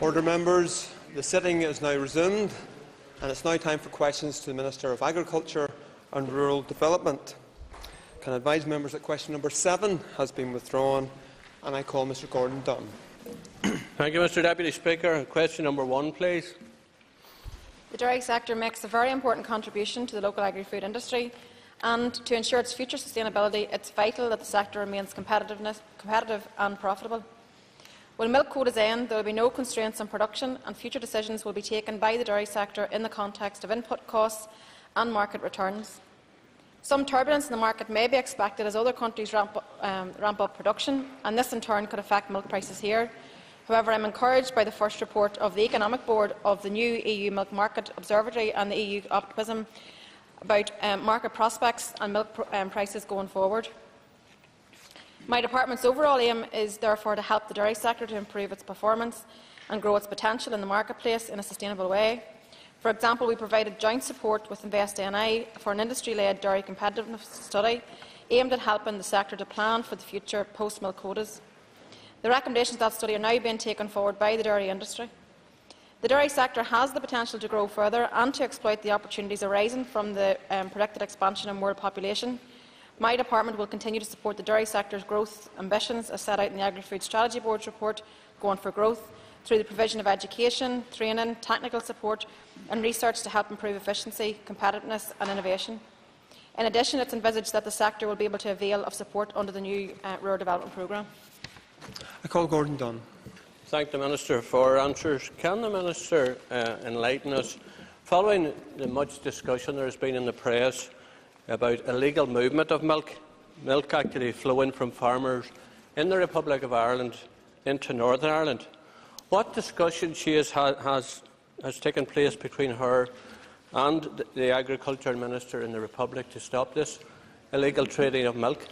Order members, the sitting is now resumed and it's now time for questions to the Minister of Agriculture and Rural Development. Can I advise members that question number seven has been withdrawn and I call Mr Gordon Dunne. Thank you, Mr Deputy Speaker. Question number one, please. The dairy sector makes a very important contribution to the local agri-food industry and to ensure its future sustainability, it's vital that the sector remains competitive and profitable. When milk quotas end, there will be no constraints on production and future decisions will be taken by the dairy sector in the context of input costs and market returns. Some turbulence in the market may be expected as other countries ramp, um, ramp up production, and this in turn could affect milk prices here. However, I am encouraged by the first report of the Economic Board of the new EU Milk Market Observatory and the EU optimism about um, market prospects and milk pr um, prices going forward. My department's overall aim is therefore to help the dairy sector to improve its performance and grow its potential in the marketplace in a sustainable way. For example, we provided joint support with InvestNI for an industry-led dairy competitiveness study aimed at helping the sector to plan for the future post-milk quotas. The recommendations of that study are now being taken forward by the dairy industry. The dairy sector has the potential to grow further and to exploit the opportunities arising from the um, predicted expansion in world population. My department will continue to support the dairy sector's growth ambitions as set out in the Agri-Food Strategy Board's report, Going for Growth, through the provision of education, training, technical support and research to help improve efficiency, competitiveness and innovation. In addition, it is envisaged that the sector will be able to avail of support under the new uh, Rural Development Programme. I call Gordon Dunne thank the Minister for answers. Can the Minister uh, enlighten us, following the much discussion there has been in the press about illegal movement of milk, milk actually flowing from farmers in the Republic of Ireland into Northern Ireland, what discussion she has, has, has taken place between her and the Agriculture Minister in the Republic to stop this illegal trading of milk?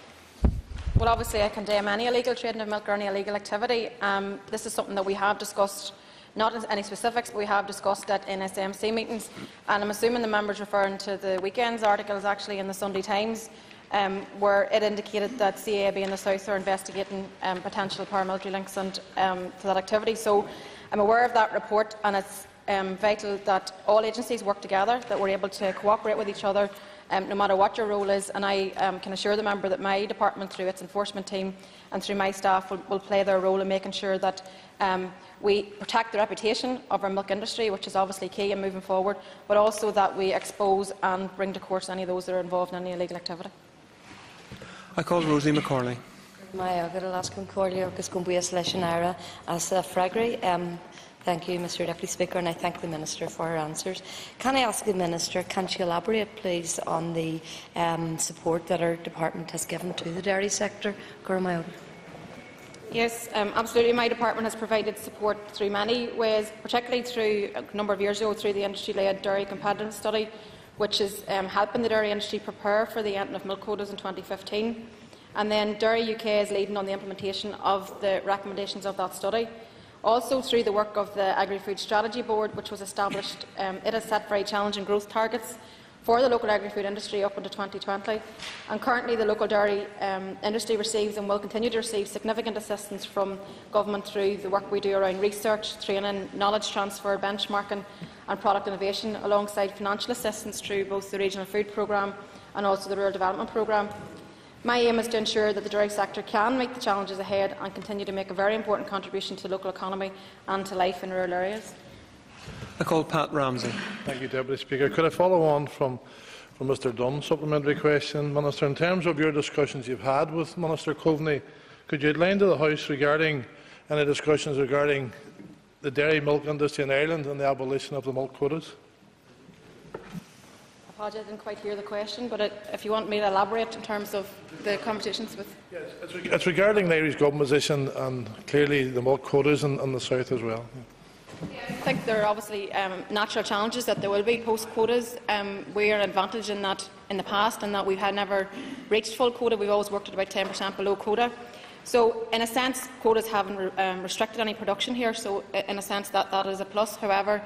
Well, obviously, I condemn any illegal trading of milk or any illegal activity. Um, this is something that we have discussed, not in any specifics, but we have discussed at NSMC meetings. And I'm assuming the members referring to the weekend's article is actually in the Sunday Times, um, where it indicated that CAB and the South are investigating um, potential paramilitary links and, um, to that activity. So I'm aware of that report, and it's um, vital that all agencies work together, that we're able to cooperate with each other um, no matter what your role is. And I um, can assure the member that my department, through its enforcement team and through my staff, will, will play their role in making sure that um, we protect the reputation of our milk industry, which is obviously key in moving forward, but also that we expose and bring to court any of those that are involved in any illegal activity. I call Rosie McCorley. Mai agad a lascom cóirlí agus go buas leis an aire as a freigri. Um, Thank you, Mr Deputy Speaker, and I thank the Minister for her answers. Can I ask the Minister, can she elaborate, please, on the um, support that her department has given to the dairy sector? Yes, um, absolutely. My department has provided support through many ways, particularly through a number of years ago through the industry-led dairy competitiveness study, which is um, helping the dairy industry prepare for the ending of milk quotas in 2015. And then Dairy UK is leading on the implementation of the recommendations of that study. Also, through the work of the Agri-Food Strategy Board, which was established, um, it has set very challenging growth targets for the local agri-food industry up until 2020. And currently, the local dairy um, industry receives and will continue to receive significant assistance from government through the work we do around research, training, knowledge transfer, benchmarking and product innovation, alongside financial assistance through both the Regional Food Programme and also the Rural Development Programme. My aim is to ensure that the dairy sector can meet the challenges ahead and continue to make a very important contribution to the local economy and to life in rural areas. I call Pat Ramsey. Thank you, Deputy Speaker. Could I follow on from, from Mr Dunne's supplementary question? Minister, in terms of your discussions you've had with Minister Coveney, could you outline to the House regarding any discussions regarding the dairy milk industry in Ireland and the abolition of the milk quotas? Apologize, I didn't quite hear the question, but it, if you want me to elaborate in terms of the conversations with... Yes, it's, re it's regarding the Irish government position and clearly the milk quotas in, in the south as well. Yeah. I think there are obviously um, natural challenges that there will be post quotas. Um, we are an advantage in that in the past, and that we have never reached full quota. We've always worked at about 10% below quota. So, in a sense, quotas haven't um, restricted any production here. So, in a sense, that, that is a plus. However,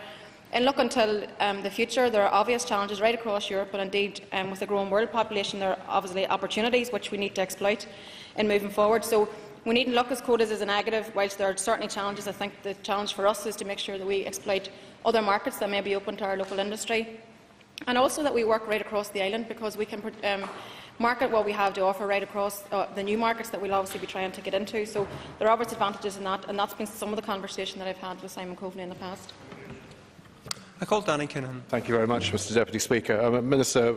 and look until um, the future, there are obvious challenges right across Europe, but indeed um, with the growing world population, there are obviously opportunities which we need to exploit in moving forward. So We needn't look as quotas as a negative, whilst there are certainly challenges. I think the challenge for us is to make sure that we exploit other markets that may be open to our local industry, and also that we work right across the island because we can um, market what we have to offer right across uh, the new markets that we'll obviously be trying to get into. So there are obvious advantages in that, and that's been some of the conversation that I've had with Simon Coveney in the past. I call Danny Kinahan. Thank you very much, Mr Deputy Speaker. Um, Minister,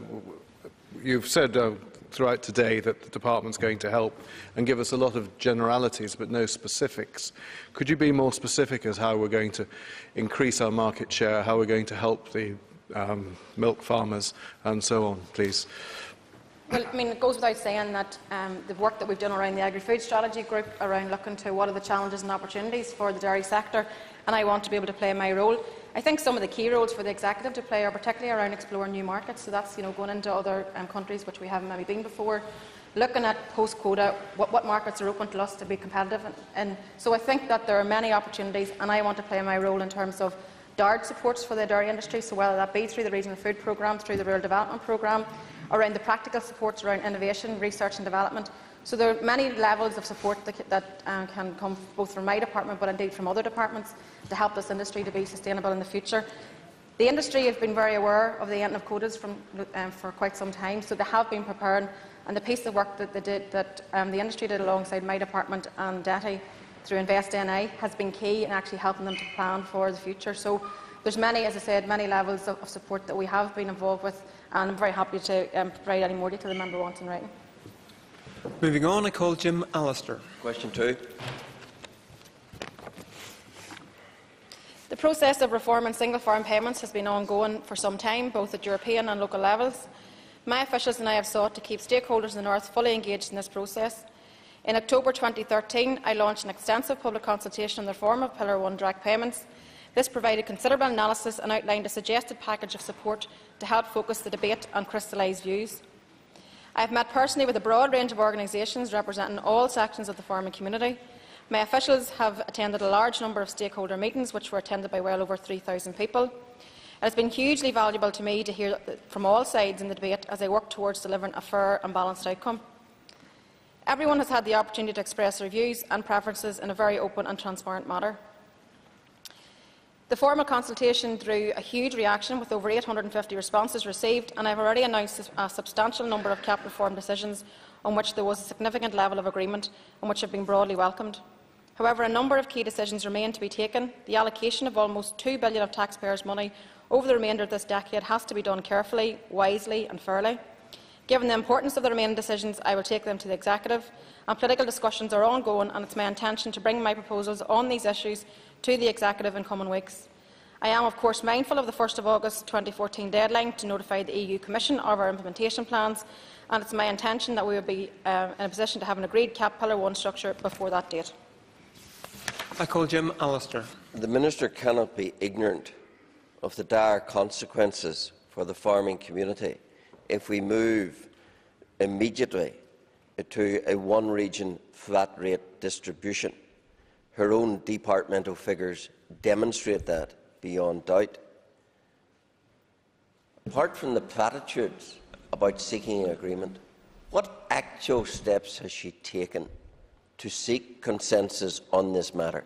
you've said uh, throughout today that the department's going to help and give us a lot of generalities but no specifics. Could you be more specific as how we're going to increase our market share, how we're going to help the um, milk farmers and so on, please? Well, I mean, it goes without saying that um, the work that we've done around the Agri-Food Strategy Group, around looking to what are the challenges and opportunities for the dairy sector, and I want to be able to play my role. I think some of the key roles for the executive to play are particularly around exploring new markets. So that's you know going into other um, countries which we haven't maybe been before, looking at post quota, what, what, markets are open to us to be competitive. And so I think that there are many opportunities, and I want to play my role in terms of DARD supports for the dairy industry. So whether that be through the regional food programme, through the rural development programme, around the practical supports around innovation, research and development. So there are many levels of support that, that uh, can come both from my department but indeed from other departments to help this industry to be sustainable in the future. The industry have been very aware of the end of quotas from, um, for quite some time, so they have been preparing. And the piece of work that they did, that um, the industry did alongside my department and DETI through Invest NI has been key in actually helping them to plan for the future. So there's many, as I said, many levels of, of support that we have been involved with, and I'm very happy to um, provide any more detail the member wants in writing. Moving on, I call Jim Allister. Question two. The process of reforming single farm payments has been ongoing for some time, both at European and local levels. My officials and I have sought to keep stakeholders in the North fully engaged in this process. In October 2013, I launched an extensive public consultation on the reform of Pillar 1 direct payments. This provided considerable analysis and outlined a suggested package of support to help focus the debate and crystallise views. I have met personally with a broad range of organisations representing all sections of the farming community. My officials have attended a large number of stakeholder meetings, which were attended by well over 3,000 people. It has been hugely valuable to me to hear from all sides in the debate as I work towards delivering a fair and balanced outcome. Everyone has had the opportunity to express their views and preferences in a very open and transparent manner. The formal consultation drew a huge reaction with over 850 responses received and I have already announced a substantial number of CAP reform decisions on which there was a significant level of agreement and which have been broadly welcomed. However, a number of key decisions remain to be taken. The allocation of almost £2 billion of taxpayers' money over the remainder of this decade has to be done carefully, wisely and fairly. Given the importance of the remaining decisions, I will take them to the Executive, and political discussions are ongoing and it is my intention to bring my proposals on these issues to the Executive in coming weeks. I am, of course, mindful of the 1 August 2014 deadline to notify the EU Commission of our implementation plans, and it is my intention that we will be uh, in a position to have an agreed CAP Pillar 1 structure before that date. I call Jim Allister. The Minister cannot be ignorant of the dire consequences for the farming community if we move immediately to a one-region flat rate distribution. Her own departmental figures demonstrate that beyond doubt. Apart from the platitudes about seeking agreement, what actual steps has she taken to seek consensus on this matter?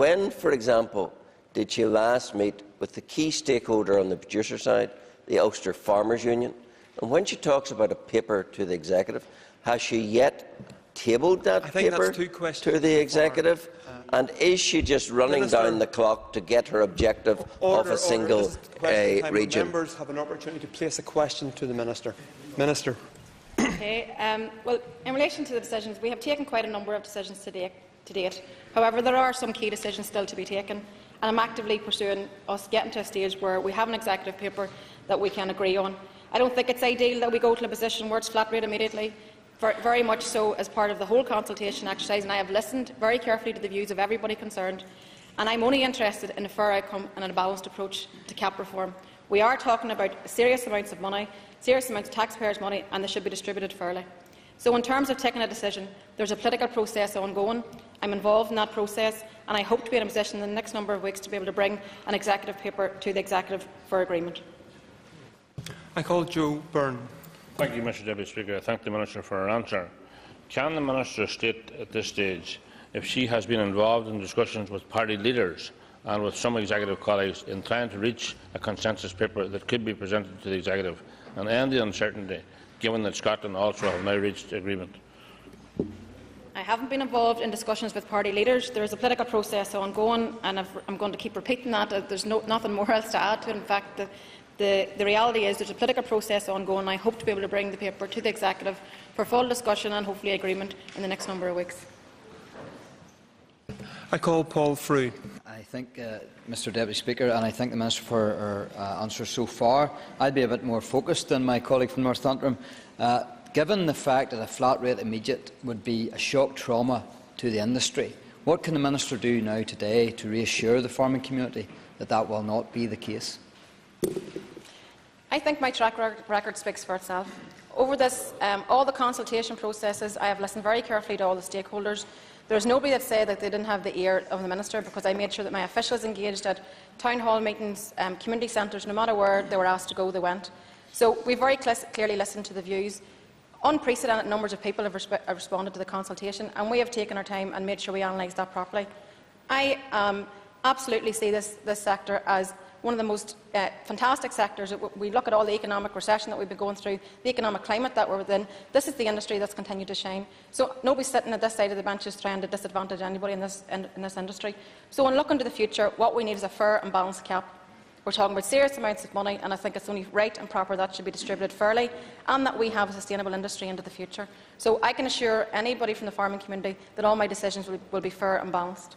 When, for example, did she last meet with the key stakeholder on the producer side, the Ulster Farmers Union? And when she talks about a paper to the executive, has she yet tabled that paper to the executive? Uh, and is she just running Minister, down the clock to get her objective order, of a single uh, region? Members have an opportunity to place a question to the minister. Minister. Okay. Um, well, in relation to the decisions, we have taken quite a number of decisions to date, to date. However, there are some key decisions still to be taken, and I'm actively pursuing us getting to a stage where we have an executive paper that we can agree on. I don't think it's ideal that we go to a position where it's flat rate immediately very much so as part of the whole consultation exercise, and I have listened very carefully to the views of everybody concerned, and I'm only interested in a fair outcome and in a balanced approach to CAP reform. We are talking about serious amounts of money, serious amounts of taxpayers' money, and they should be distributed fairly. So in terms of taking a decision, there's a political process ongoing. I'm involved in that process, and I hope to be in a position in the next number of weeks to be able to bring an executive paper to the executive for agreement. I call Joe Byrne. Thank you, Mr Deputy Speaker. I thank the Minister for her answer. Can the Minister state at this stage if she has been involved in discussions with party leaders and with some executive colleagues in trying to reach a consensus paper that could be presented to the executive and end the uncertainty, given that Scotland also have now reached agreement? I haven't been involved in discussions with party leaders. There is a political process ongoing, and i am going to keep repeating that. Uh, there's no, nothing more else to add to it. In fact, the, the, the reality is there's a political process ongoing. And I hope to be able to bring the paper to the Executive for full discussion and hopefully agreement in the next number of weeks. I call Paul Frew. I thank uh, Mr Deputy Speaker and I thank the Minister for her uh, answers so far. I'd be a bit more focused than my colleague from North Antrim. Uh, given the fact that a flat rate immediate would be a shock trauma to the industry, what can the Minister do now today to reassure the farming community that that will not be the case? I think my track record speaks for itself. Over this, um, all the consultation processes, I have listened very carefully to all the stakeholders. There's nobody that said that they didn't have the ear of the Minister because I made sure that my officials engaged at town hall meetings, um, community centres, no matter where they were asked to go, they went. So we very clearly listened to the views. Unprecedented numbers of people have, resp have responded to the consultation and we have taken our time and made sure we analysed that properly. I um, absolutely see this, this sector as one of the most uh, fantastic sectors. We look at all the economic recession that we've been going through, the economic climate that we're within. This is the industry that's continued to shine. So nobody's sitting at this side of the bench is trying to disadvantage anybody in this, in, in this industry. So when looking to the future, what we need is a fair and balanced cap. We're talking about serious amounts of money, and I think it's only right and proper that should be distributed fairly, and that we have a sustainable industry into the future. So I can assure anybody from the farming community that all my decisions will, will be fair and balanced.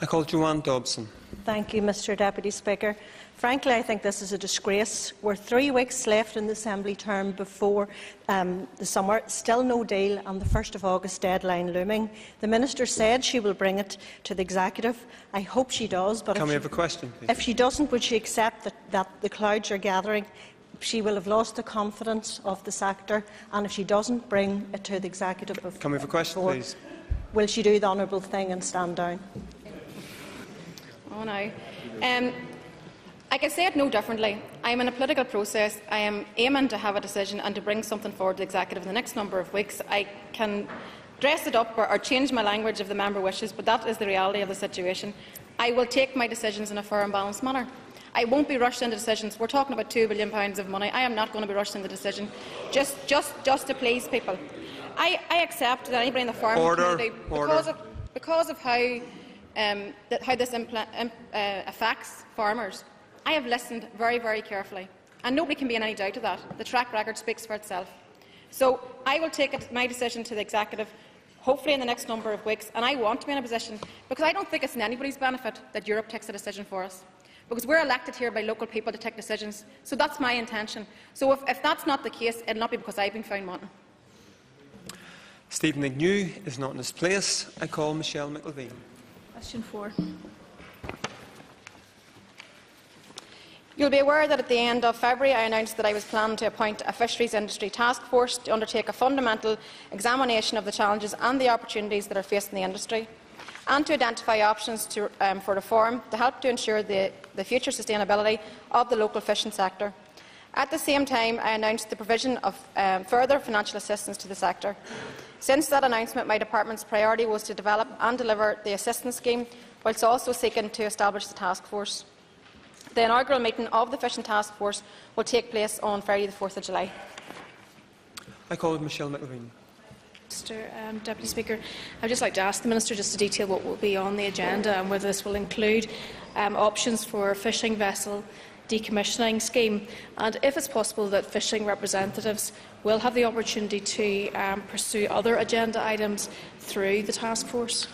I call Joanne Dobson. Thank you, Mr Deputy Speaker. Frankly, I think this is a disgrace. We're three weeks left in the Assembly term before um, the summer, still no deal, and the 1st of August deadline looming. The Minister said she will bring it to the Executive. I hope she does. But Can we she, a question? If she doesn't, would she accept that, that the clouds are gathering? She will have lost the confidence of the sector, and if she doesn't bring it to the Executive before, Can we have a question, before, please? Will she do the honourable thing and stand down? Oh, no. Um, I can say it no differently. I am in a political process. I am aiming to have a decision and to bring something forward to the Executive in the next number of weeks. I can dress it up or, or change my language if the member wishes, but that is the reality of the situation. I will take my decisions in a fair and balanced manner. I won't be rushed into decisions. We're talking about £2 billion of money. I am not going to be rushed into decision just, just, just to please people. I, I accept that anybody in the farming Order. community, because of, because of how um, that, how this uh, affects farmers. I have listened very, very carefully, and nobody can be in any doubt of that. The track record speaks for itself. So I will take my decision to the Executive, hopefully in the next number of weeks, and I want to be in a position, because I don't think it's in anybody's benefit that Europe takes a decision for us. Because we're elected here by local people to take decisions. So that's my intention. So if, if that's not the case, it'll not be because I've been found wanting. Stephen McNew is not in his place. I call Michelle McIlveen. Question four. You'll be aware that at the end of February I announced that I was planning to appoint a fisheries industry task force to undertake a fundamental examination of the challenges and the opportunities that are facing the industry and to identify options to, um, for reform to help to ensure the, the future sustainability of the local fishing sector. At the same time, I announced the provision of um, further financial assistance to the sector. Since that announcement, my department's priority was to develop and deliver the assistance scheme, whilst also seeking to establish the task force. The inaugural meeting of the Fishing Task Force will take place on Friday, the 4th of July. I call Michelle McIlveen. Mr um, Deputy Speaker, I'd just like to ask the Minister just to detail what will be on the agenda and whether this will include um, options for fishing vessel decommissioning scheme and if it's possible that fishing representatives will have the opportunity to um, pursue other agenda items through the task force.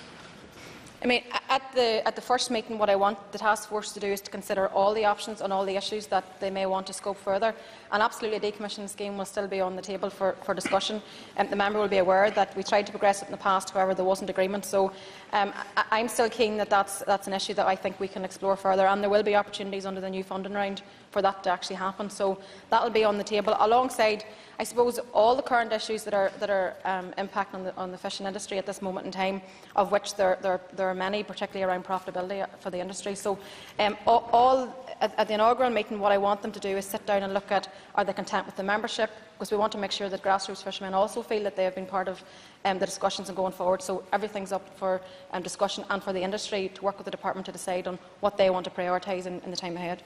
I mean, at the, at the first meeting, what I want the task force to do is to consider all the options and all the issues that they may want to scope further. And absolutely, a decommissioning scheme will still be on the table for, for discussion. Um, the member will be aware that we tried to progress it in the past, however, there wasn't agreement. So um, I, am still keen that that's, that's an issue that I think we can explore further. And there will be opportunities under the new funding round for that to actually happen. So that will be on the table alongside I suppose all the current issues that are, that are um, impacting on the, on the, fishing industry at this moment in time, of which there, there, there are are many, particularly around profitability for the industry. So, um, all, all at, at, the inaugural meeting, what I want them to do is sit down and look at are they content with the membership, because we want to make sure that grassroots fishermen also feel that they have been part of um, the discussions and going forward. So everything's up for um, discussion and for the industry to work with the department to decide on what they want to prioritise in, in the time ahead.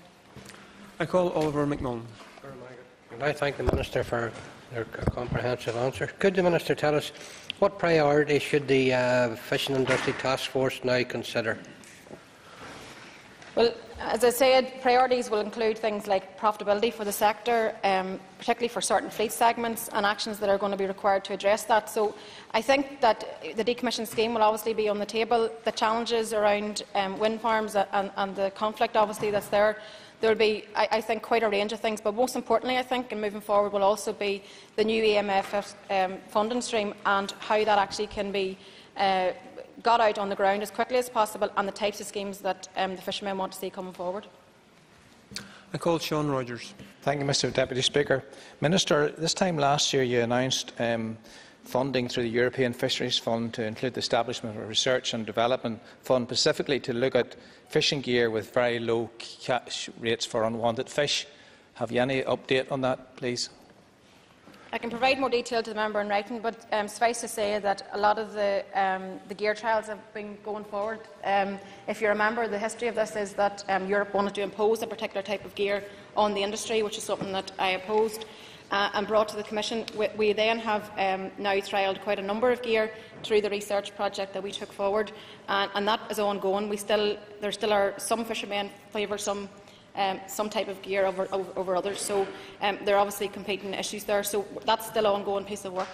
I call Oliver McMullan. I thank the Minister for their comprehensive answer. Could the Minister tell us what priority should the uh, Fishing Industry Task Force now consider? Well, as I said, priorities will include things like profitability for the sector, um, particularly for certain fleet segments, and actions that are going to be required to address that. So I think that the decommission scheme will obviously be on the table. The challenges around um, wind farms and, and the conflict, obviously, that's there there will be, I, I, think, quite a range of things. But most importantly, I think, and moving forward, will also be the new EMF um, funding stream and how that actually can be uh, got out on the ground as quickly as possible and the types of schemes that um, the fishermen want to see coming forward. I call Sean Rogers. Thank you, Mr Deputy Speaker. Minister, this time last year you announced um, funding through the European Fisheries Fund to include the establishment of a research and development fund specifically to look at fishing gear with very low catch rates for unwanted fish. Have you any update on that, please? I can provide more detail to the member in writing, but um, suffice to say that a lot of the, um, the gear trials have been going forward. Um, if you remember, the history of this is that um, Europe wanted to impose a particular type of gear on the industry, which is something that I opposed uh, and brought to the Commission. We, we then have um, now trialled quite a number of gear through the research project that we took forward, and, and that is ongoing. We still, there still are some fishermen favour some um, some type of gear over, over, over others. So um, there are obviously competing issues there. So that's still an ongoing piece of work.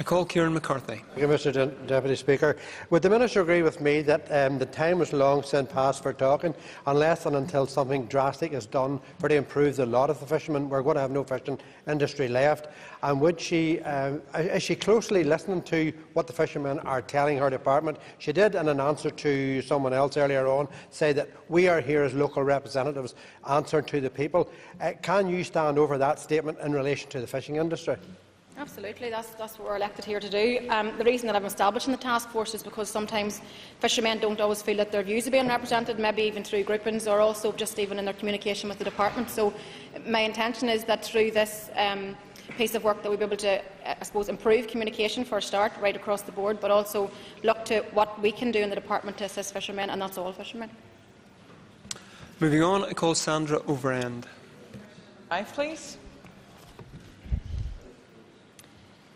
I call Kieran McCarthy. You, Mr De Deputy Speaker. Would the Minister agree with me that um, the time is long since past for talking, unless and until something drastic is done for to improve the lot of the fishermen, we're going to have no fishing industry left? And would she, um, is she closely listening to what the fishermen are telling her department? She did, in an answer to someone else earlier on, say that we are here as local representatives answering to the people. Uh, can you stand over that statement in relation to the fishing industry? Absolutely, that's, that's what we're elected here to do. Um, the reason that I'm establishing the task force is because sometimes fishermen don't always feel that their views are being represented, maybe even through groupings or also just even in their communication with the department. So my intention is that through this um, piece of work that we'll be able to, uh, I suppose, improve communication for a start right across the board, but also look to what we can do in the department to assist fishermen, and that's all fishermen. Moving on, I call Sandra Overend. Five, please.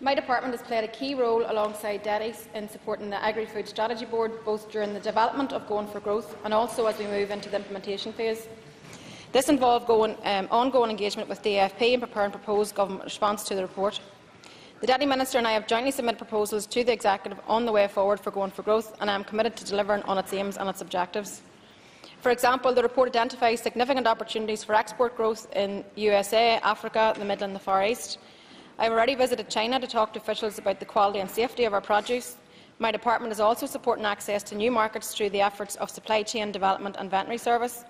My department has played a key role alongside DETI's in supporting the Agri-Food Strategy Board both during the development of Going for Growth and also as we move into the implementation phase. This involved going, um, ongoing engagement with DFP in preparing proposed government response to the report. The Deputy Minister and I have jointly submitted proposals to the Executive on the way forward for Going for Growth and I am committed to delivering on its aims and its objectives. For example, the report identifies significant opportunities for export growth in USA, Africa, the Middle and the Far East, I have already visited China to talk to officials about the quality and safety of our produce. My department is also supporting access to new markets through the efforts of Supply Chain Development and Veterinary Service.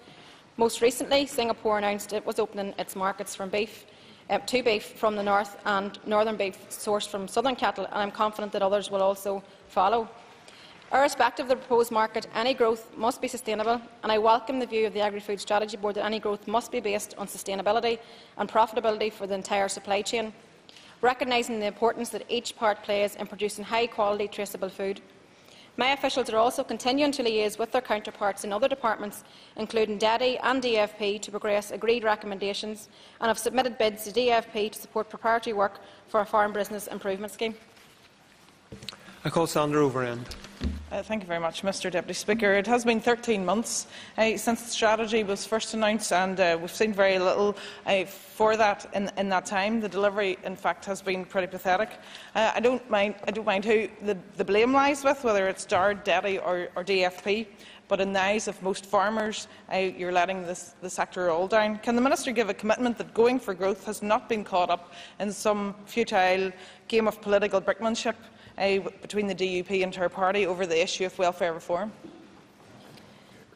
Most recently, Singapore announced it was opening its markets from beef, uh, to beef from the north and northern beef sourced from southern cattle, and I am confident that others will also follow. Irrespective of the proposed market, any growth must be sustainable, and I welcome the view of the Agri-Food Strategy Board that any growth must be based on sustainability and profitability for the entire supply chain recognising the importance that each part plays in producing high-quality, traceable food. My officials are also continuing to liaise with their counterparts in other departments, including DETI and DFP, to progress agreed recommendations and have submitted bids to DFP to support preparatory work for a farm business improvement scheme. I call Sandra Overend. Uh, thank you very much, Mr Deputy Speaker. It has been 13 months uh, since the strategy was first announced and uh, we've seen very little uh, for that in, in, that time. The delivery, in fact, has been pretty pathetic. Uh, I, don't mind, I don't mind who the, the blame lies with, whether it's DARD, DETI or, or DFP but in the eyes of most farmers, uh, you're letting this, the sector all down. Can the Minister give a commitment that going for growth has not been caught up in some futile game of political brickmanship uh, between the DUP and her party over the issue of welfare reform?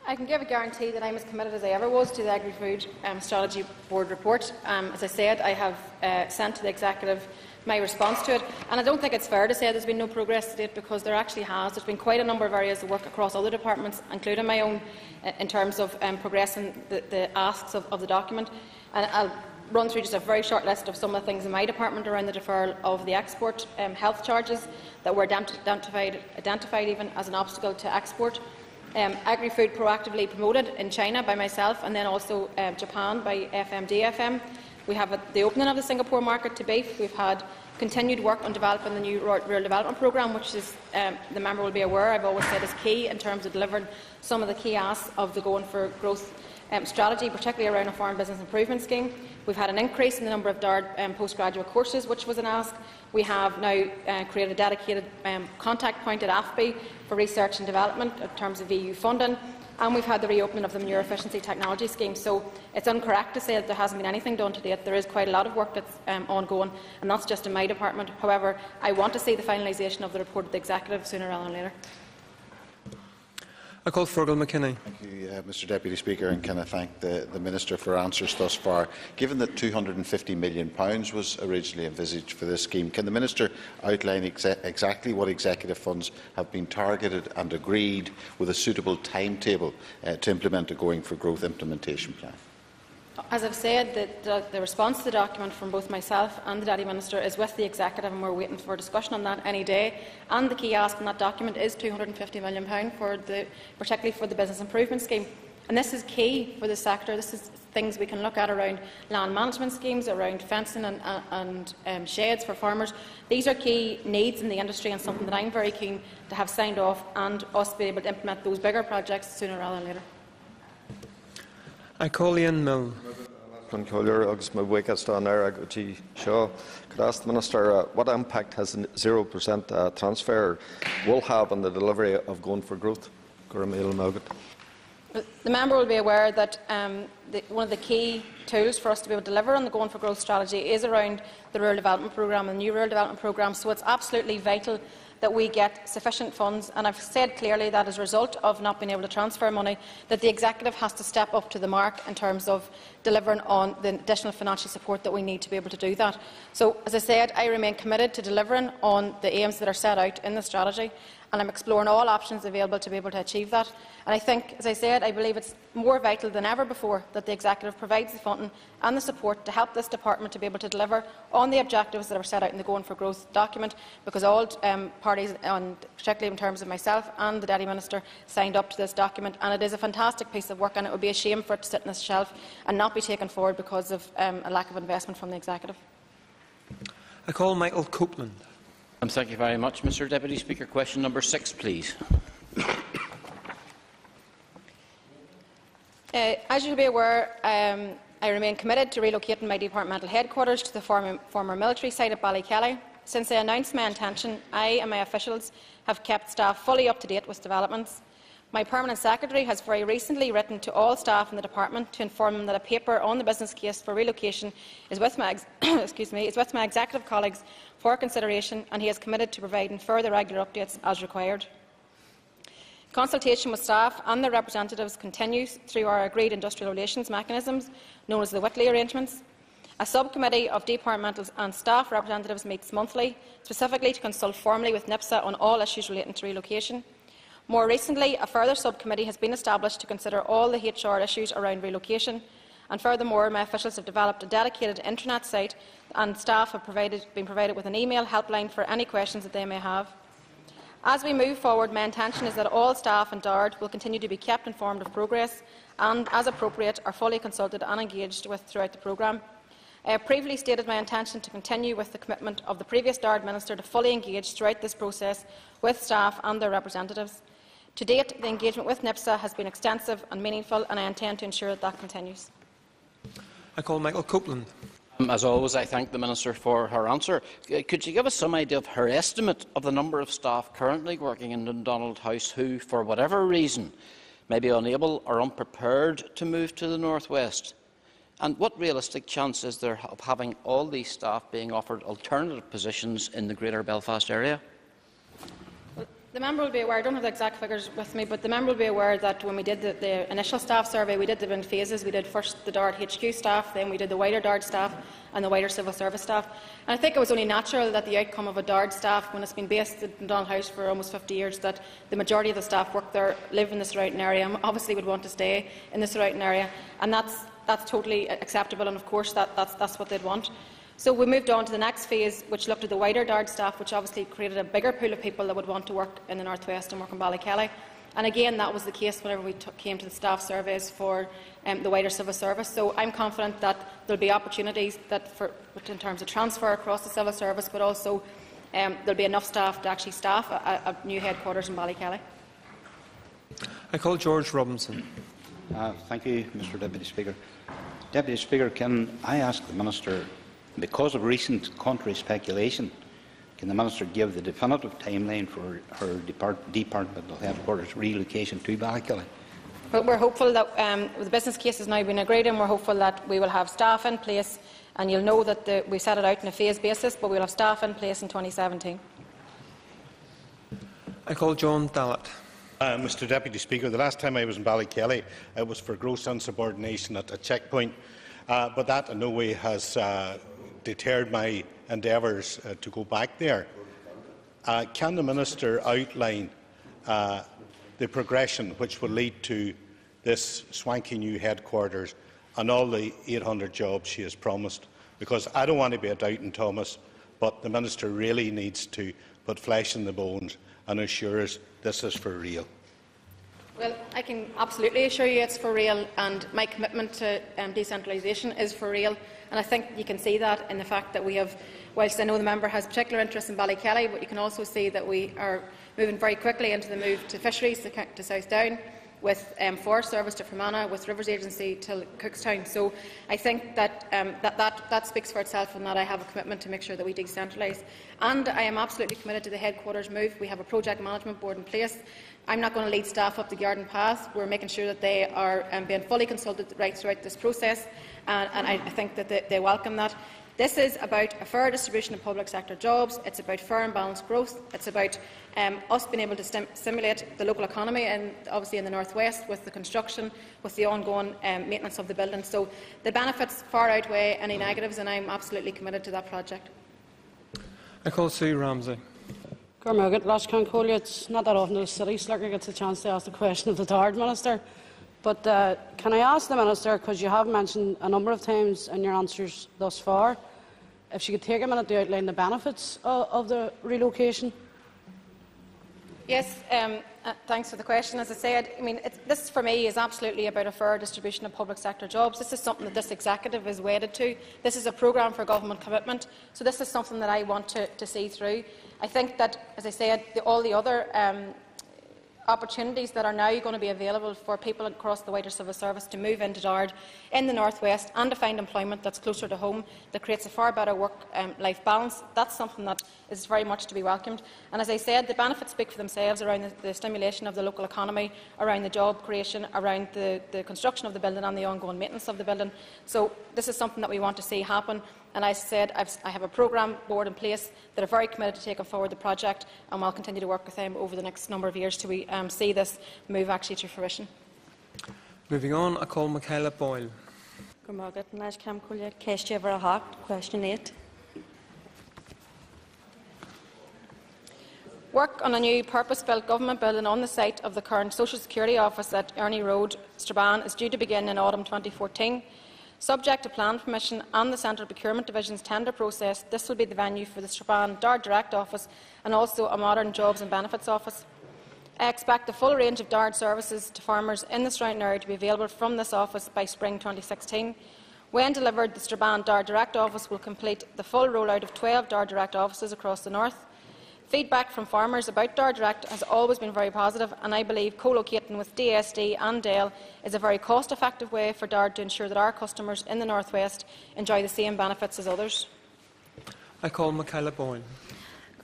I can give a guarantee that I'm as committed as I ever was to the Agri-Food um, Strategy Board report. Um, as I said, I have uh, sent to the Executive my response to it, and I don't think it's fair to say there's been no progress to date because there actually has. There's been quite a number of areas of work across other departments, including my own, uh, in terms of um, progressing the, the asks of, of the document. And I'll run through just a very short list of some of the things in my department around the deferral of the export um, health charges that were identified, identified even as an obstacle to export. Um, Agri-food proactively promoted in China by myself and then also uh, Japan by FMDFM. We have a, the opening of the Singapore market to beef. We've had continued work on developing the new rural development programme, which is, um, the member will be aware, I've always said is key in terms of delivering some of the key asks of the Going for Growth um, strategy, particularly around a farm business improvement scheme. We've had an increase in the number of DARD um, postgraduate courses, which was an ask. We have now uh, created a dedicated um, contact point at AFBI for research and development in terms of EU funding. And we've had the reopening of the manure efficiency technology scheme. So it's incorrect to say that there hasn't been anything done to date. There is quite a lot of work that's um, ongoing, and that's just in my department. However, I want to see the finalisation of the report of the executive sooner rather than later. I call Fearghal McKinney. Thank you, uh, Mr Deputy Speaker, and can I thank the, the Minister for answers thus far. Given that £250 million was originally envisaged for this scheme, can the Minister outline exa exactly what executive funds have been targeted and agreed with a suitable timetable uh, to implement a Going for Growth implementation plan? As I've said, the, the, response to the document from both myself and the Daddy Minister is with the Executive and we're waiting for discussion on that any day. And the key ask in that document is £250 million, for the, particularly for the Business Improvement Scheme. And this is key for the sector. This is things we can look at around land management schemes, around fencing and, and um, sheds for farmers. These are key needs in the industry and something that I'm very keen to have signed off and us be able to implement those bigger projects sooner rather than later. I call Ian Milne. Chun Collier agus mo bhuichas an air agotí seo. Could ask the Minister uh, what impact has 0% uh, transfer will have on the delivery of Going for Growth? The member will be aware that um, the, one of the key tools for us to be able to deliver on the Going for Growth strategy is around the Rural Development Programme and the new Rural Development Programme, so it's absolutely vital that we get sufficient funds. And I've said clearly that as a result of not being able to transfer money, that the Executive has to step up to the mark in terms of delivering on the additional financial support that we need to be able to do that. So, as I said, I remain committed to delivering on the aims that are set out in the strategy and I'm exploring all options available to be able to achieve that. And I think, as I said, I believe it's more vital than ever before that the Executive provides the funding and the support to help this department to be able to deliver on the objectives that are set out in the Going for Growth document, because all um, parties, and particularly in terms of myself and the Deputy Minister, signed up to this document. And it is a fantastic piece of work, and it would be a shame for it to sit on this shelf and not be taken forward because of um, a lack of investment from the Executive. I call Michael Copeland. Um, thank you very much, Mr Deputy Speaker. Question number six, please. Uh, as you will be aware, um, I remain committed to relocating my departmental headquarters to the former, former military site at Ballykelly. Since I announced my intention, I and my officials have kept staff fully up to date with developments. My Permanent Secretary has very recently written to all staff in the Department to inform them that a paper on the business case for relocation is with my, me, is with my executive colleagues for consideration and he has committed to providing further regular updates as required. Consultation with staff and their representatives continues through our agreed industrial relations mechanisms, known as the Whitley Arrangements. A subcommittee of departmental and staff representatives meets monthly, specifically to consult formally with NIPSA on all issues relating to relocation. More recently, a further subcommittee has been established to consider all the HR issues around relocation. And furthermore, my officials have developed a dedicated intranet site and staff have provided, been provided with an email helpline for any questions that they may have. As we move forward, my intention is that all staff in DARD will continue to be kept informed of progress and, as appropriate, are fully consulted and engaged with throughout the programme. I have previously stated my intention to continue with the commitment of the previous DARD Minister to fully engage throughout this process with staff and their representatives. To date, the engagement with NIPSA has been extensive and meaningful, and I intend to ensure that that continues. I call Michael Copeland. Um, as always, I thank the Minister for her answer. Could you give us some idea of her estimate of the number of staff currently working in Dundonald House who, for whatever reason, may be unable or unprepared to move to the North West? And what realistic chance is there of having all these staff being offered alternative positions in the Greater Belfast area? The member will be aware, I don't have the exact figures with me, but the member will be aware that when we did the, the initial staff survey, we did them in phases. We did first the DARD HQ staff, then we did the wider DARD staff and the wider civil service staff. And I think it was only natural that the outcome of a DARD staff, when it's been based in Donald House for almost 50 years, that the majority of the staff work there, live in the surrounding area, and obviously would want to stay in the surrounding area. And that's, that's totally acceptable, and of course that, that's, that's what they'd want. So we moved on to the next phase, which looked at the wider DARD staff, which obviously created a bigger pool of people that would want to work in the North West and work in Ballykelly. And again, that was the case whenever we came to the staff surveys for um, the wider civil service. So I'm confident that there will be opportunities that for, in terms of transfer across the civil service, but also um, there will be enough staff to actually staff a, a new headquarters in Ballykelly. I call George Robinson. Uh, thank you, Mr Deputy Speaker. Deputy Speaker, can I ask the Minister because of recent contrary speculation, can the Minister give the definitive timeline for her depart departmental headquarters relocation to Ballykelly? But we're hopeful that um, the business case has now been agreed and we're hopeful that we will have staff in place and you'll know that the, we set it out on a phased basis but we'll have staff in place in 2017. I call John Dallat. Uh, Mr Deputy Speaker, the last time I was in Ballykelly it was for gross insubordination at a checkpoint uh, but that in no way has uh, deterred my endeavours uh, to go back there. Uh, can the Minister outline uh, the progression which will lead to this swanky new headquarters and all the 800 jobs she has promised? Because I don't want to be a doubting Thomas, but the Minister really needs to put flesh in the bones and assure us this is for real. Well, I can absolutely assure you it's for real, and my commitment to um, decentralisation is for real. And I think you can see that in the fact that we have, whilst I know the member has particular interest in Ballykelly, but you can also see that we are moving very quickly into the move to fisheries to, to South Down, with um, Forest Service to Fermanagh, with Rivers Agency to Cookstown. So I think that, um, that, that, that speaks for itself and that I have a commitment to make sure that we decentralise. And I am absolutely committed to the headquarters move. We have a project management board in place I'm not going to lead staff up the garden path. We're making sure that they are um, being fully consulted right throughout this process, and, and I think that they, they welcome that. This is about a fair distribution of public sector jobs. It's about fair and balanced growth. It's about um, us being able to stim stimulate the local economy, and obviously in the northwest with the construction, with the ongoing um, maintenance of the building. So the benefits far outweigh any negatives, and I'm absolutely committed to that project. I call Sue Ramsey. It's not that often the city slicker gets a chance to ask the question of the third minister. But uh, can I ask the minister, because you have mentioned a number of times in your answers thus far, if she could take a minute to outline the benefits of, of the relocation? Yes, um, uh, thanks for the question. As I said, I mean, this for me is absolutely about a fair distribution of public sector jobs. This is something that this executive is wedded to. This is a programme for government commitment. So this is something that I want to, to see through. I think that, as I said, the, all the other um, opportunities that are now going to be available for people across the wider civil service to move into Dard in the northwest and to find employment that's closer to home, that creates a far better work-life um, balance. That's something that is very much to be welcomed. And as I said, the benefits speak for themselves around the, the stimulation of the local economy, around the job creation, around the, the construction of the building and the ongoing maintenance of the building. So this is something that we want to see happen. And I said I've, I have a programme board in place that are very committed to taking forward the project, and we'll continue to work with them over the next number of years to we, um, see this move actually to fruition. Moving on, I call Michaela Boyle. Question 8. Work on a new purpose-built government building on the site of the current Social Security Office at Urney Road, Strabane, is due to begin in autumn 2014. Subject to plan permission and the Central Procurement Division's tender process, this will be the venue for the Strabane DARD Direct Office and also a modern Jobs and Benefits Office. I expect the full range of DARD services to farmers in the surrounding area to be available from this office by spring 2016. When delivered, the Strabane DARD Direct Office will complete the full rollout of 12 DARD Direct offices across the north. Feedback from farmers about Dard Direct has always been very positive, and I believe co-locating with DSD and DEL is a very cost-effective way for Dard to ensure that our customers in the North West enjoy the same benefits as others. I call Michaela Boyle.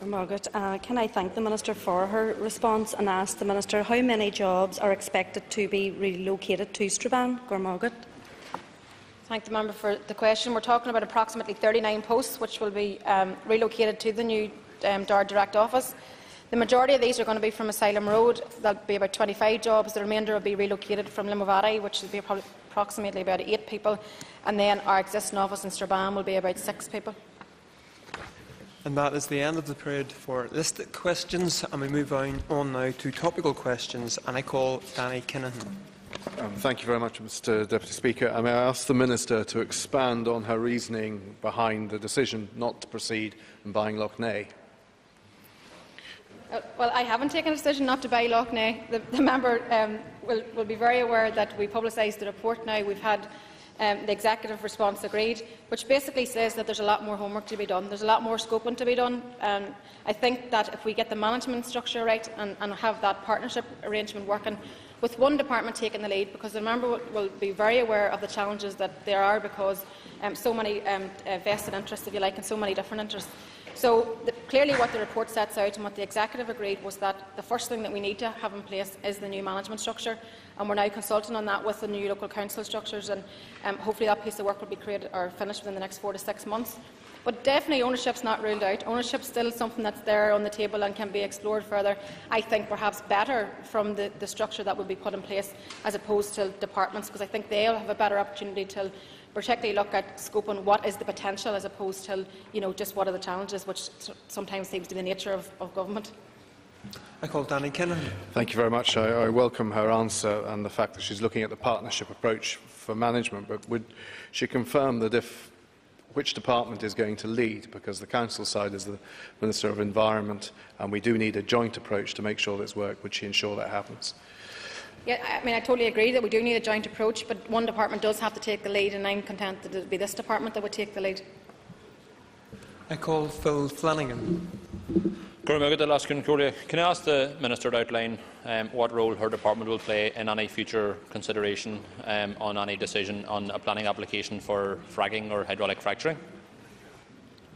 Margaret, uh, can I thank the Minister for her response and ask the Minister how many jobs are expected to be relocated to Strabane? Margaret. Thank the member for the question. We're talking about approximately 39 posts which will be um, relocated to the new um, DARD Direct Office. The majority of these are going to be from Asylum Road. There'll be about 25 jobs. The remainder will be relocated from Limavady, which will be approximately about eight people. And then our existing office in Strabane will be about six people. And that is the end of the period for listed questions. And we move on, on now to topical questions. And I call Danny Kinahan. Um, thank you very much, Mr Deputy Speaker. I may I ask the Minister to expand on her reasoning behind the decision not to proceed in buying Lough Neagh? Uh, well, I haven't taken a decision not to buy Lough Neagh. The, the member um, will, will, be very aware that we publicised the report now. We've had um, the executive response agreed, which basically says that there's a lot more homework to be done. There's a lot more scoping to be done. Um, I think that if we get the management structure right and, and have that partnership arrangement working, with one department taking the lead, because the member will, will be very aware of the challenges that there are because um, so many um, uh, vested interests, if you like, and so many different interests. So the, clearly what the report sets out and what the executive agreed was that the first thing that we need to have in place is the new management structure and we're now consulting on that with the new local council structures and um, hopefully that piece of work will be created or finished within the next four to six months. But definitely ownership is not ruled out. Ownership is still something that's there on the table and can be explored further. I think perhaps better from the, the structure that will be put in place as opposed to departments because I think they'll have a better opportunity to particularly look at scoping what is the potential as opposed to you know, just what are the challenges, which sometimes seems to be the nature of, of government. I call Danny Kinahan. Thank you very much. I, I, welcome her answer and the fact that she's looking at the partnership approach for management. But would she confirm that if which department is going to lead? Because the council side is the Minister of Environment, and we do need a joint approach to make sure this works. Would she ensure that happens? Yeah, I mean, I totally agree that we do need a joint approach, but one department does have to take the lead, and I'm content that it would be this department that would take the lead. I call Phil Flanagan. Can I ask the Minister to outline um, what role her department will play in any future consideration um, on any decision on a planning application for fracking or hydraulic fracturing?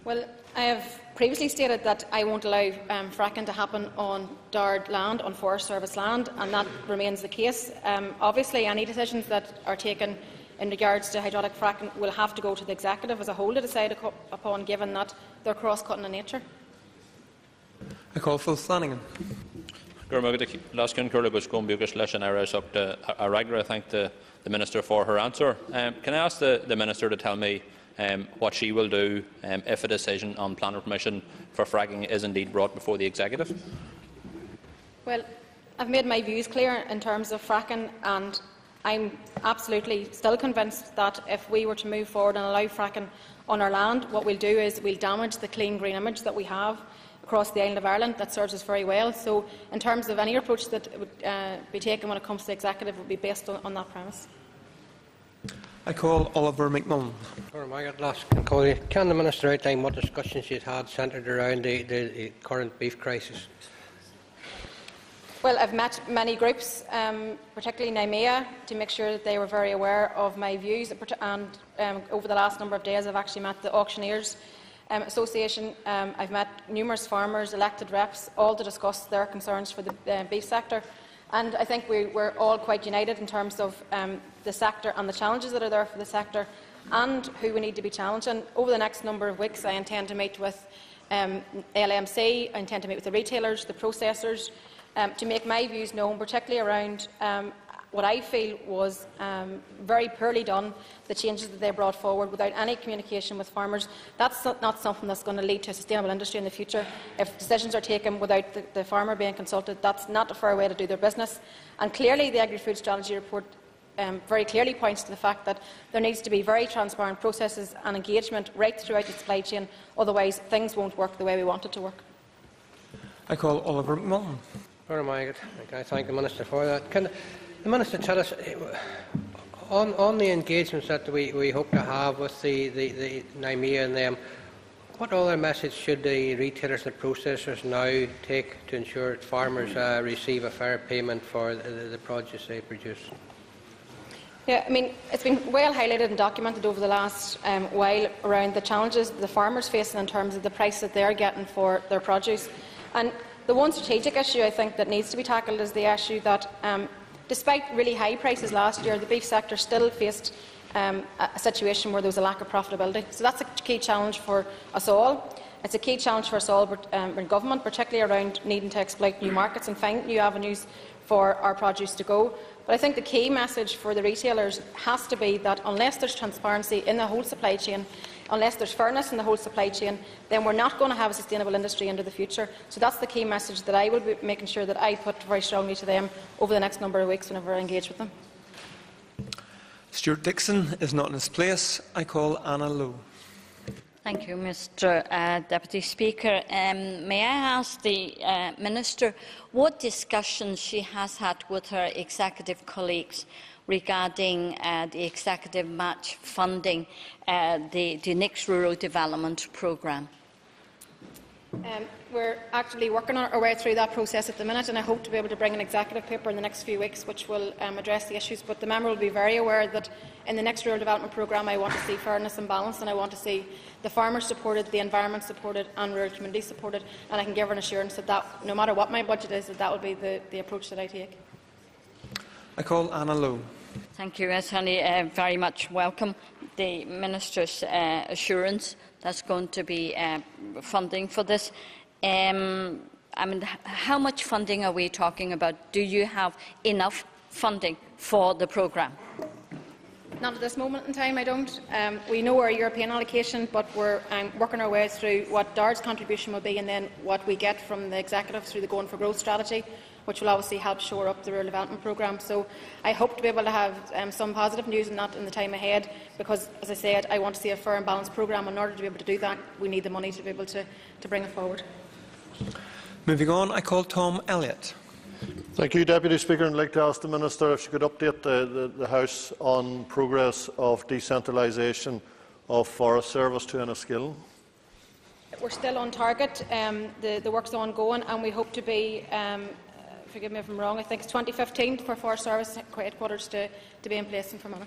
Well, I have previously stated that I won't allow um, fracking to happen on DARD land, on Forest Service land, and that remains the case. Um, obviously, any decisions that are taken in regards to hydraulic fracking will have to go to the executive as a whole to decide upon, given that they're cross-cutting in nature. I call Phil Flanagan. Laskin Curlibush Gombugas Leshan I thank the, the Minister for her answer. Um, can I ask the, the Minister to tell me um, what she will do um, if a decision on planning permission for fracking is indeed brought before the Executive? Well, I've made my views clear in terms of fracking and I'm absolutely still convinced that if we were to move forward and allow fracking on our land, what we'll do is we'll damage the clean green image that we have across the island of Ireland that serves us very well. So in terms of any approach that would uh, be taken when it comes to the executive it would be based on, on that premise. I call Oliver McMullan. Can the Minister outline what discussions she has had centred around the, the, the, current beef crisis? Well, I've met many groups, um, particularly NIMEA, to make sure that they were very aware of my views. And um, over the last number of days, I've actually met the auctioneers um, Association. Um, I've met numerous farmers, elected reps, all to discuss their concerns for the uh, beef sector. And I think we, are all quite united in terms of um, the sector and the challenges that are there for the sector and who we need to be challenged. And over the next number of weeks, I intend to meet with um, LMC, I intend to meet with the retailers, the processors, um, to make my views known, particularly around um, what I feel was um, very poorly done, the changes that they brought forward without any communication with farmers. That's not something that's going to lead to a sustainable industry in the future. If decisions are taken without the, the farmer being consulted, that's not a fair way to do their business. And clearly, the Agri-Food Strategy report um, very clearly points to the fact that there needs to be very transparent processes and engagement right throughout the supply chain, otherwise things won't work the way we want it to work. I call Oliver Mullen. I thank the Minister for that. Can, the Minister tell us, eh, on, on the engagements that we, we hope to have with the, the, the NIMEA and them, what other message should the retailers and processors now take to ensure that farmers uh, receive a fair payment for the, the produce they produce? Yeah, I mean, it's been well highlighted and documented over the last um, while around the challenges the farmers facing in terms of the price that they're getting for their produce. And the one strategic issue I think that needs to be tackled is the issue that um, Despite really high prices last year, the beef sector still faced um, a situation where there was a lack of profitability. So that's a key challenge for us all. It's a key challenge for us all um, in government, particularly around needing to exploit new markets and find new avenues for our produce to go. But I think the key message for the retailers has to be that unless there's transparency in the whole supply chain, unless there's fairness in the whole supply chain, then we're not going to have a sustainable industry into the future. So that's the key message that I will be making sure that I put very strongly to them over the next number of weeks whenever I engage with them. Stewart Dickson is not in his place. I call Anna Lo. Thank you, Mr uh, Deputy Speaker. Um, may I ask the uh, Minister what discussions she has had with her executive colleagues regarding uh, the executive match funding uh, the, the next rural development programme? Um, we're actually working our way through that process at the minute, and I hope to be able to bring an executive paper in the next few weeks which will um, address the issues. But the member will be very aware that in the next rural development programme I want to see fairness and balance, and I want to see the farmers supported, the environment supported, and rural communities supported. And I can give her an assurance that, that no matter what my budget is, that that will be the, the approach that I take. I call Anna Lo. Thank you, Attorney. Uh, very much welcome the Minister's uh, assurance that's going to be uh, funding for this. Um, I mean, how much funding are we talking about? Do you have enough funding for the programme? Not at this moment in time, I don't. Um, we know our European allocation, but we're um, working our way through what DARD's contribution will be and then what we get from the Executive through the Going for Growth strategy, which will obviously help shore up the rural development programme. So I hope to be able to have um, some positive news on that in the time ahead, because, as I said, I want to see a fair and balanced programme. In order to be able to do that, we need the money to be able to, to bring it forward. Moving on, I call Tom Elliott. Thank you, Deputy Speaker. I'd like to ask the Minister if she could update the, the, the House on progress of decentralisation of Forest Service to Enniskillen. We're still on target. Um, the, the work's ongoing, and we hope to be um, forgive me if I'm wrong, I think it's 2015 for Forest Service headquarters to, to be in place in Fermanagh.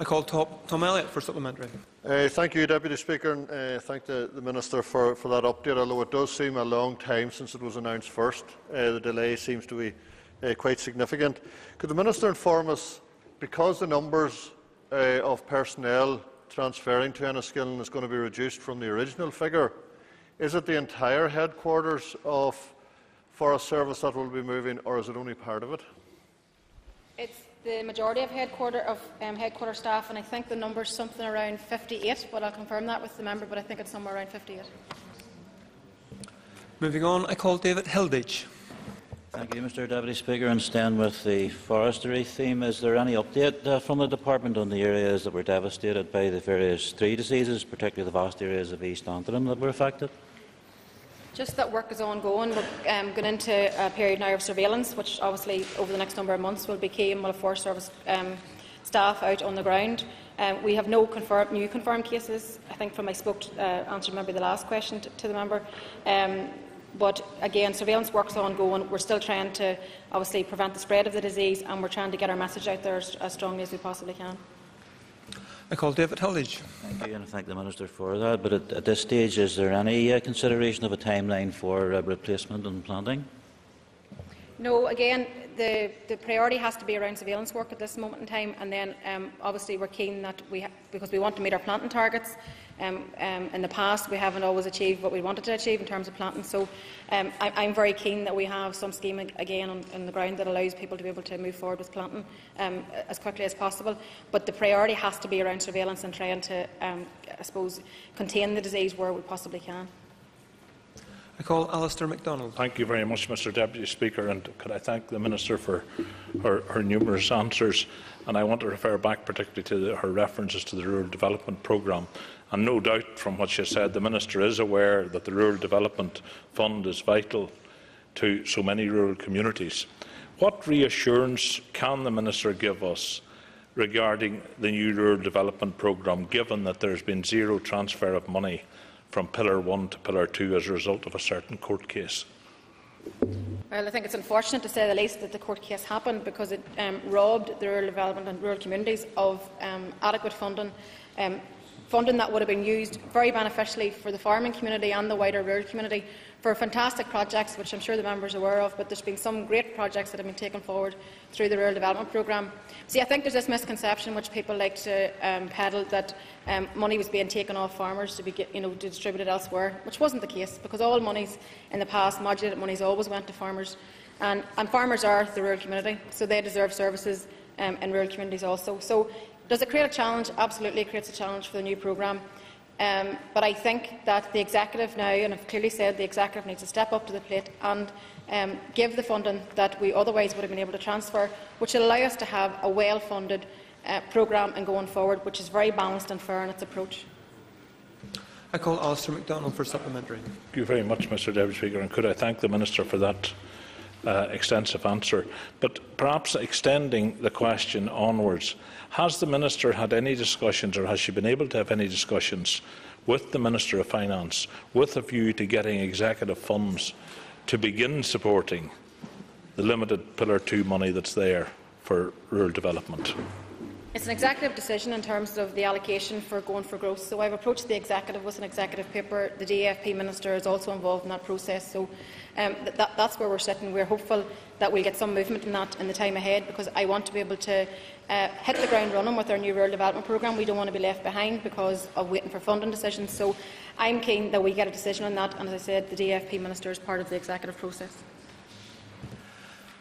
I call Tom, Tom Elliott for supplementary. Uh, thank you, Deputy Speaker, and uh, thank the, the, Minister for, for that update. Although it does seem a long time since it was announced first, uh, the delay seems to be uh, quite significant. Could the Minister inform us, because the numbers uh, of personnel transferring to Enniskillen is going to be reduced from the original figure, is it the entire headquarters of Forest Service that will be moving, or is it only part of it? It's the majority of headquarter, of, um, headquarter staff, and I think the number is something around 58, but I'll confirm that with the member, but I think it's somewhere around 58. Moving on, I call David Hilditch. Thank you, Mr Deputy Speaker. And staying with the forestry theme, is there any update uh, from the Department on the areas that were devastated by the various tree diseases, particularly the vast areas of East Antrim that were affected? Just that work is ongoing. We're um, going into a period now of surveillance, which obviously over the next number of months will be key and will have Forest Service um, staff out on the ground. Um, we have no new confirmed cases. I think from I spoke to, uh, answered maybe the last question to, to the member. Um, but again, surveillance work is ongoing. We're still trying to obviously prevent the spread of the disease, and we're trying to get our message out there as, as strongly as we possibly can. I call David Hilditch. Thank you, and I thank the Minister for that. But at, at this stage, is there any uh, consideration of a timeline for uh, replacement and planting? No, again, the, the, priority has to be around surveillance work at this moment in time, and then um, obviously we're keen that we, because we want to meet our planting targets, um, um, in the past, we haven't always achieved what we wanted to achieve in terms of planting. So um, I, am very keen that we have some scheme again on, on, the ground that allows people to be able to move forward with planting um, as quickly as possible. But the priority has to be around surveillance and trying to, um, I suppose, contain the disease where we possibly can. I call Alasdair McDonnell. Thank you very much, Mr Deputy Speaker, and could I thank the Minister for her, her numerous answers. And I want to refer back particularly to the, her references to the Rural Development Programme. And no doubt from what she said, the Minister is aware that the Rural Development Fund is vital to so many rural communities. What reassurance can the Minister give us regarding the new Rural Development Programme, given that there has been zero transfer of money from Pillar 1 to Pillar 2 as a result of a certain court case? Well, I think it's unfortunate to say the least that the court case happened because it um, robbed the rural development and rural communities of um, adequate funding um, funding that would have been used very beneficially for the farming community and the wider rural community for fantastic projects, which I'm sure the members are aware of, but there's been some great projects that have been taken forward through the Rural Development Programme. See, I think there's this misconception which people like to um, peddle that um, money was being taken off farmers to be you know, distributed elsewhere, which wasn't the case, because all monies in the past, modulated monies, always went to farmers. And, and farmers are the rural community, so they deserve services um, in rural communities also. So does it create a challenge? Absolutely, it creates a challenge for the new programme. Um, but I think that the Executive now, and I've clearly said the Executive needs to step up to the plate and um, give the funding that we otherwise would have been able to transfer, which will allow us to have a well-funded uh, programme and going forward, which is very balanced and fair in its approach. I call Alasdair McDonnell for supplementary. Thank you very much, Mr Deputy Speaker, and could I thank the Minister for that uh, extensive answer. But perhaps extending the question onwards, has the Minister had any discussions, or has she been able to have any discussions with the Minister of Finance with a view to getting executive funds to begin supporting the limited Pillar 2 money that's there for rural development? It's an executive decision in terms of the allocation for going for growth. So I've approached the executive with an executive paper. The DFP minister is also involved in that process. So um, th that's where we're sitting. We're hopeful that we'll get some movement in that in the time ahead because I want to be able to uh, hit the ground running with our new rural development programme. We don't want to be left behind because of waiting for funding decisions. So I'm keen that we get a decision on that. And as I said, the DFP minister is part of the executive process.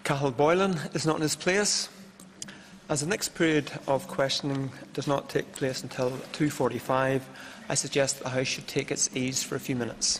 Cathal Boylan is not in his place. As the next period of questioning does not take place until 2.45, I suggest the House should take its ease for a few minutes.